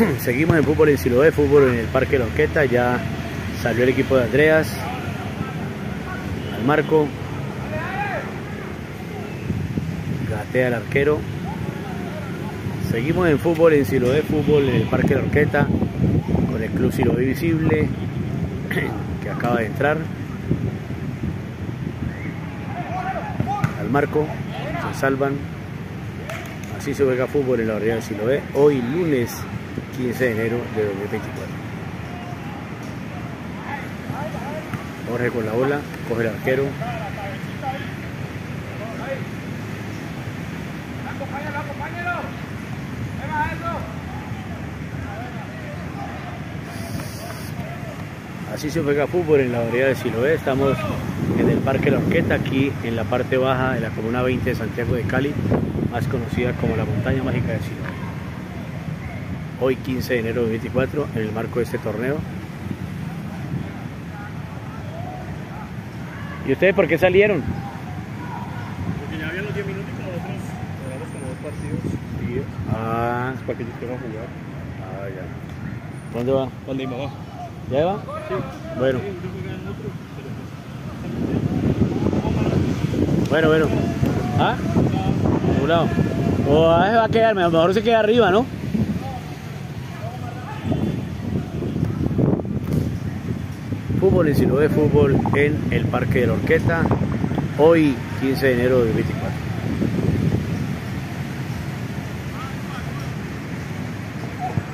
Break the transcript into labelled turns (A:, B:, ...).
A: Seguimos en fútbol en Siloé, fútbol en el Parque La Orqueta. Ya salió el equipo de Andreas al marco. Gatea el arquero. Seguimos en fútbol en Siloé, fútbol en el Parque La Orqueta con el Club Siloé Visible que acaba de entrar. Al marco, se salvan. Así se juega fútbol en la barriada de Siloé, hoy lunes 15 de enero de 2024. Jorge con la bola, coge el arquero. Así se juega fútbol en la barriada de Siloé. Estamos en el Parque La Orqueta, aquí en la parte baja de la Comuna 20 de Santiago de Cali, más conocida como la Montaña Mágica de Siloé. Hoy 15 de enero de 2024, en el marco de este torneo. ¿Y ustedes por qué salieron?
B: Porque ya habían los 10 minutos y nosotros jugamos como dos partidos seguidos.
A: Ah,
B: Es para que ellos puedan jugar.
A: ah, ya. ¿Dónde va?
B: ¿Dónde iba? va?
A: ¿Ya va?
B: Sí.
A: Bueno,
B: pero
A: bueno, bueno. ¿Ah? ¿A un lado? O a veces va a quedar, mejor se queda arriba, ¿no? Fútbol en Siloé, fútbol en el Parque de la Orqueta, hoy 15 de enero de 2024.